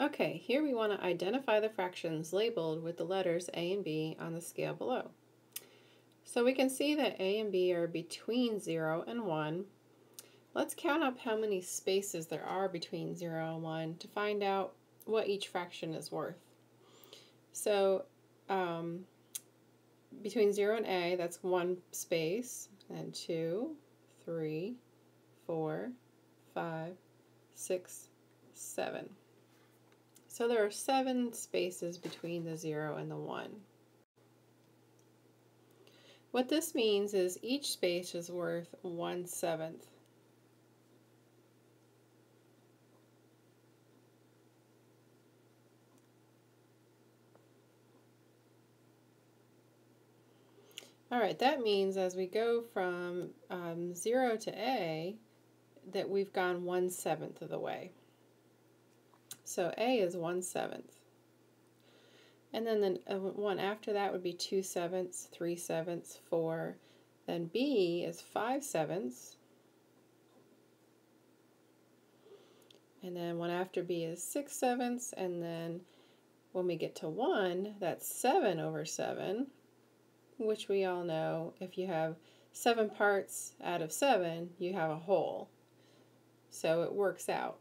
Okay, here we want to identify the fractions labeled with the letters A and B on the scale below. So we can see that A and B are between 0 and 1. Let's count up how many spaces there are between 0 and 1 to find out what each fraction is worth. So um, between 0 and A, that's one space, and 2, 3, 4, 5, 6, 7. So there are seven spaces between the 0 and the 1. What this means is each space is worth one seventh. All right, that means as we go from um, 0 to A, that we've gone one seventh of the way. So A is 1 seventh. And then the uh, one after that would be 2 sevenths, 3 sevenths, 4. Then B is 5 sevenths. And then one after B is 6 sevenths. And then when we get to 1, that's 7 over 7, which we all know if you have 7 parts out of 7, you have a whole. So it works out.